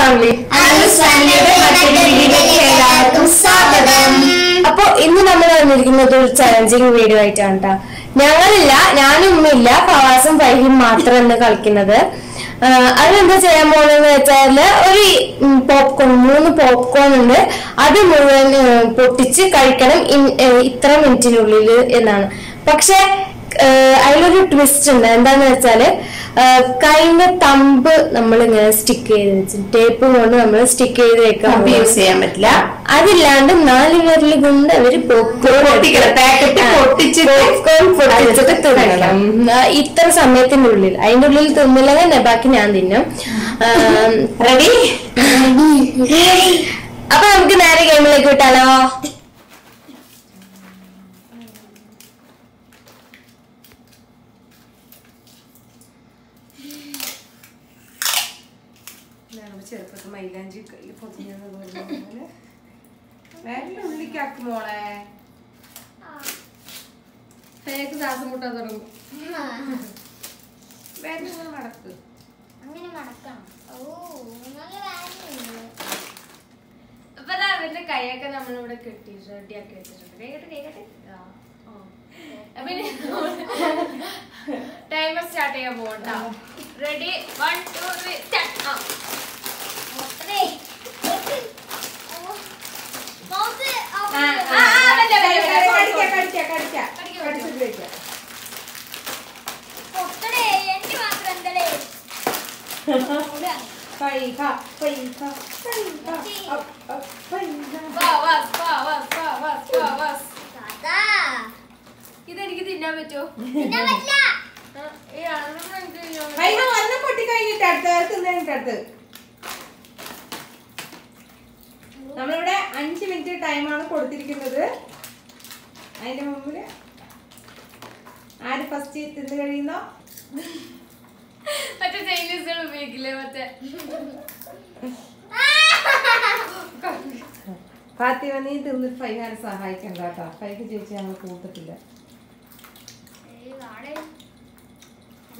Family എല്ലാവർക്കും സ്വാഗതം. അപ്പൊ ഇന്ന് നമ്മൾ വന്നിരിക്കുന്നത് ഒരു ചലഞ്ചിങ് വീഡിയോ ആയിട്ടാണ് കേട്ടോ ഞങ്ങളില്ല ഞാനും ഇല്ല ഫവാസും ഫൈഹിയും മാത്രം ഇന്ന് കളിക്കുന്നത് അതെന്താ ചെയ്യാൻ പോകുന്നത് വെച്ചാൽ ഒരു പോപ്കോൺ മൂന്ന് പോപ്കോൺ ഉണ്ട്. അത് മുഴുവൻ പൊട്ടിച്ച് കഴിക്കണം ഇത്ര മിനിറ്റിനുള്ളിൽ എന്നാണ്. പക്ഷെ അതിലൊരു ട്വിസ്റ്റ് ഉണ്ട്. എന്താന്ന് വെച്ചാൽ കൈന്റെ തമ്പ് നമ്മൾ ഇങ്ങനെ സ്റ്റിക്ക് ചെയ്ത് വെച്ച് ടേപ്പ് കൊണ്ട് നമ്മൾ സ്റ്റിക്ക് ചെയ്ത് വെക്കാൻ യൂസ് ചെയ്യാൻ പറ്റില്ല. അതില്ലാണ്ട് നാല് പേരിൽ കൊണ്ട് അവർ പൊട്ടിച്ചിട്ട് ഇത്ര സമയത്തിനുള്ളിൽ അതിന്റെ ഉള്ളിൽ തിന്നില്ലെങ്കിൽ ബാക്കി ഞാൻ തിന്നും. റെഡി അപ്പൊ നമുക്ക് നേരെ ഗെയിമിലേക്ക് വിട്ടാലോ? ചെറുപ്പത്തിൽ മൈലാഞ്ചി കയ്യിൽ പൊതിഞ്ഞത് വേറെ ഉള്ളിക്കാക്ക് മോളെ. തേക്ക് ശ്വാസം മുട്ടാൻ തുടങ്ങും. വേറെ ഇങ്ങനെ മടക്ക് അങ്ങനെ മടക്കണം ഓ നല്ല വാല്യൂ അപ്പൊ ദാ അവന്റെ കൈയൊക്കെ നമ്മളിവിടെ കെട്ടി റെഡിയാക്കി വെച്ചിട്ടുണ്ട്. കൈകട്ടെ കൈകട്ടെ അപ്പൊ ടൈമർ സ്റ്റാർട്ട് ചെയ്യാൻ പോകണ്ട ready one two three start ആ. ഇതെനിക്ക് തിന്നാൻ പറ്റുമോ തിന്നാൻ പൊട്ടി കഴിഞ്ഞിട്ട് അടുത്ത് നമ്മളിവിടെ അഞ്ച് മിനിറ്റ് ടൈമാണ് കൊടുത്തിരിക്കുന്നത്. അതിന്റെ മുമ്പിൽ ആര് ഫസ്റ്റ് തിന്നു കഴിയുന്നോ? മറ്റേ ചൈനീസുകൾ ഉപയോഗിക്കില്ലേ? മറ്റേ. ഫാത്തിമ നീ തിന്നിട്ട് ഫൈഹാനെ സഹായിക്കണ്ട കേട്ടോ. ഫൈക്ക് ചേച്ചി ഞങ്ങൾ കൂട്ടത്തില്ല.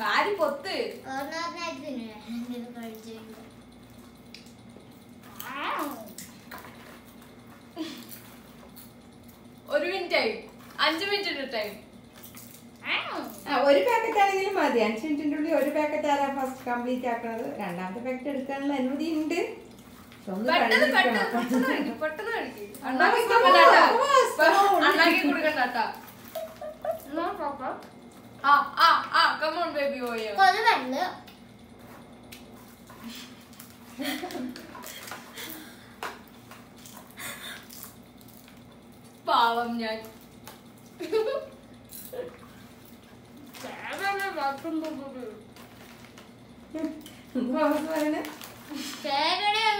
വാരി പൊത്ത്. ഒരു മിനിറ്റ് ആയി. അഞ്ചു മിനിറ്റ് ടൈം ആ ഒരു പാക്കറ്റ് ആണെങ്കിലും മതി. അഞ്ച് മിനിറ്റിന്റെ ഉള്ളിൽ ഒരു പാക്കറ്റ് ആരാ ഫസ്റ്റ് കംപ്ലീറ്റ് ആക്കണത്? രണ്ടാമത്തെ പാക്കറ്റ് എടുക്കാനുള്ള അനുമതി ഉണ്ട്. പാവം ഒന്ന്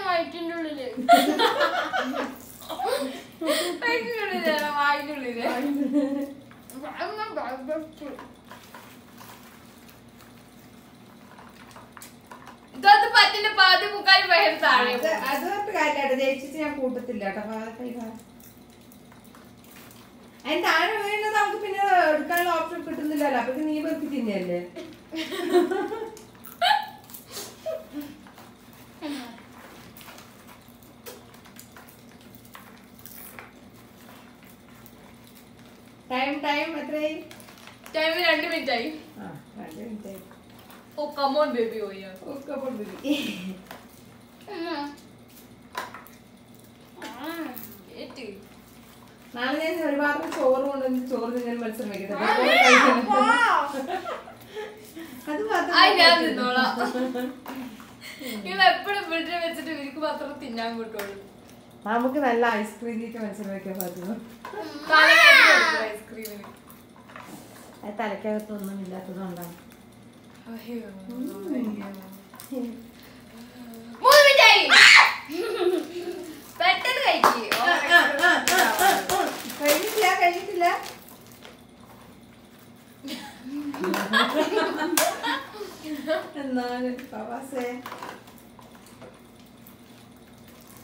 വയറ്റിന്റെ ഉള്ളിൽ. ഇതത് പറ്റില്ല പാതി മുക്കാൽ പേര് താഴെ. അത് കാര്യമായിട്ട് ജയിച്ചിട്ട് ഞാൻ കൂട്ടത്തില്ല കേട്ടോ. അതിന് താഴെ വീണത് നമുക്ക് പിന്നെ എടുക്കാനുള്ള ഓപ്ഷൻ കിട്ടുന്നില്ലല്ലോ. അപ്പൊ നീ വെറുതെ തിന്നല്ലേ ടൈം ടൈം എത്രയായി? ടൈം രണ്ട് മിനിറ്റ് ആയി. രണ്ട് മിനിറ്റ് ആയി. ഓ കമോൺ ബേബി ഓയോ ഒക്കെ പൊടി ഏറ്റ് നാളെ ഞാൻ ഒരു പാത്രം ചോറ് കൊണ്ടുവന്ന് ചോറ് തിന്നാൻ മത്സരം വെക്കട്ടെ. അത് മാത്രം നമുക്ക് നല്ല ഐസ്ക്രീം തീറ്റ മത്സരം വെക്കാൻ പറ്റുന്നു ഐസ്ക്രീമിന് തലക്കകത്തൊന്നും ഇല്ലാത്തതുകൊണ്ടാണ്. എന്നാലും പാപ്പാസേ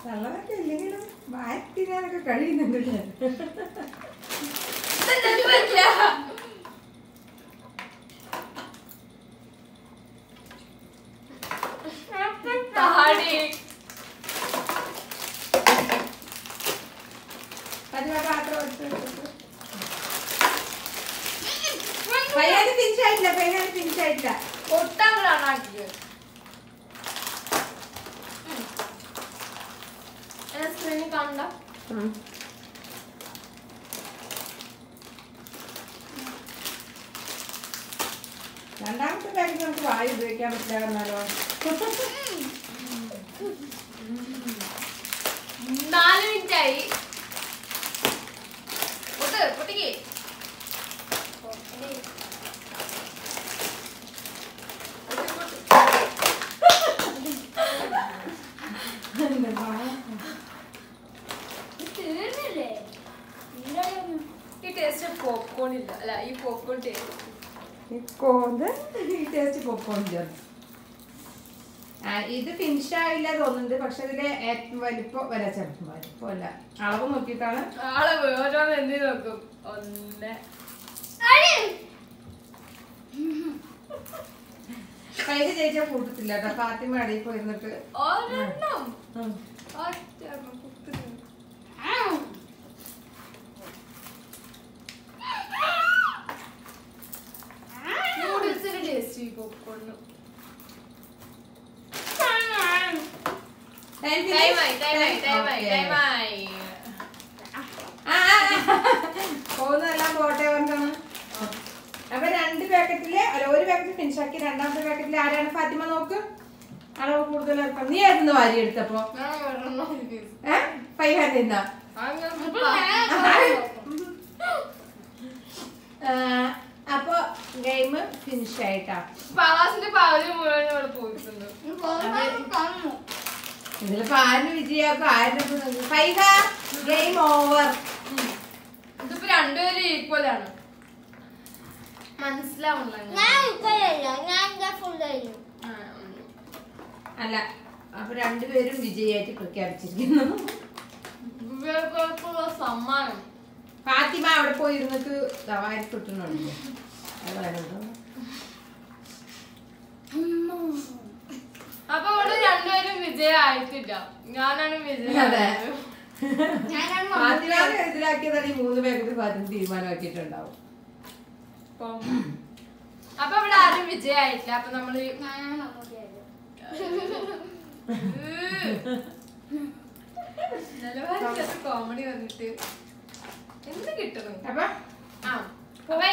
നല്ലതൊക്കെ ഇല്ലെങ്കിലും വായിക്കാനൊക്കെ കഴിയുന്നുണ്ടല്ലേ പയ്യാന് തിരിച്ചായിട്ടില്ല പയ്യാന് തിരിച്ചായിട്ടില്ല ഒട്ടാങ്ങളാണ് ആക്കിയത്. എന്നെ സ്ക്രീനിൽ കാണണ്ട രണ്ടാമത്തെ കാര്യം നമുക്ക് വായു ഉപയോഗിക്കാൻ പറ്റില്ല എന്നാലോ? നാല് മിനിറ്റ് ആയി പൊട്ട് പൊട്ടിക്ക് തീർന്നില്ലേ എന്തായാലും ഈ ടേസ്റ്റ് പോപ്കോൺ ഇല്ല അല്ല ഈ പോപ്കോൺ ടേസ്റ്റ് ഈ ടേസ്റ്റ് പോപ്കോൺ ചേർത്ത് ഇത് ഫിനിഷ് ആയില്ല തോന്നുന്നുണ്ട്. പക്ഷെ ഇതിൽ ഏറ്റവും വലിപ്പം വരാ ചെറുപ്പം വലിപ്പമല്ല അളവ് നോക്കിയിട്ടാണ്. അളവ് ഓരോന്ന് എന്തി നോക്കും? ഒന്ന്. കൈക്ക് ജയിച്ചാൽ കൂട്ടത്തില്ല കേട്ടോ. ഫാത്തിമ അടിയിൽ പോയിരുന്നിട്ട്. ഒരെണ്ണം. ആ. പോകുന്നതെല്ലാം പോട്ടെ പറഞ്ഞാണ്. അപ്പൊ രണ്ട് പാക്കറ്റിൽ അല്ല ഒരു പാക്കറ്റ് ഫിനിഷ് ആക്കി രണ്ടാമത്തെ പാക്കറ്റിൽ ആരാണ്? ഫാത്തിമ നോക്ക്. അളവ് കൂടുതൽ ഇറക്കാം. നീ ആയിരുന്നു വാരി എടുത്തപ്പോ? ഫൈവ് ഹൺഡ്രഡ് അപ്പൊ ഗെയിം ഫിനിഷ് ആയിട്ടാ. പാവാസിന്റെ പകുതി മുഴുവൻ ഇവിടെ പോയിട്ടുണ്ട്. കാണുന്നു ഇതിലിപ്പോ ആരും വിജയാക്കും ആരും ഫൈഹ ഗെയിം ഓവർ ഇതിപ്പോ രണ്ടുപേരും ഈക്വൽ ആണ്. മനസ്സിലാവുന്നില്ല അല്ല അപ്പൊ രണ്ടുപേരും വിജയായിട്ട് പ്രഖ്യാപിച്ചിരിക്കുന്നു. സമ്മാനം. ഫാത്തിമ അവിടെ പോയി ഇരുന്നിട്ട് വാരി കിട്ടുന്നുണ്ട് അത് വേണോ? അപ്പൊ ഇവിടെ രണ്ടുപേരും വിജയം ആയിട്ടില്ല ഞാനാണ് വിജയം അതെ. ആയത്. ഞാനാണ് ഫാത്തിമാനെ എതിരാക്കിയതാണ് ഈ മൂന്ന് പേർക്ക് ഫാത്തിമ തീരുമാനമാക്കിയിട്ടുണ്ടാവും. അപ്പം ഇവിടെ ആരും വിജയായിട്ടില്ല. അപ്പൊ നമ്മൾ കോമഡി വന്നിട്ട് എന്ത് കിട്ടുന്നു? അപ്പൊ?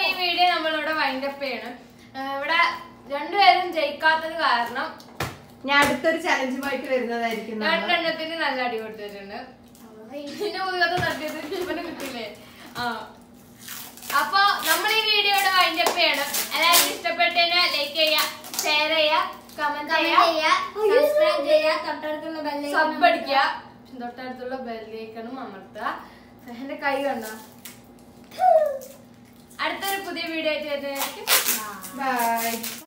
ഈ വീഡിയോ നമ്മളിവിടെ വൈൻഡപ്പ് ചെയ്യണം. ഇവിടെ രണ്ടുപേരും ജയിക്കാത്തത് കാരണം ഞാൻ അടുത്തൊരു ചലഞ്ചുമായിട്ട് വരുന്നതായിരിക്കും. രണ്ടെണ്ണത്തിന് നല്ല അടി കൊടുത്തിട്ടുണ്ട് ഇതിന്റെ മുഖത്ത് തട്ടിയത് ഇവന് കിട്ടില്ലേ ആ. അപ്പൊ നമ്മൾ ഈ വീഡിയോയുടെ വൈൻഡ് വൈൻഡപ്പ് ചെയ്യണം എല്ലാവരും ഇഷ്ടപ്പെട്ടതിനെ ലൈക്ക് ചെയ്യുക ഷെയർ ചെയ്യുക. കമന്റ് ചെയ്യുക തൊട്ടടുത്തുള്ള ബെല്ലേ സബ് അടിക്കുക. തൊട്ടടുത്തുള്ള ബെല്ലേക്കണം അമർത്തുക. എന്റെ കൈ കണ്ട? അടുത്തൊരു പുതിയ വീഡിയോ ആയിട്ട് വരുന്നതായിരിക്കും. ബൈ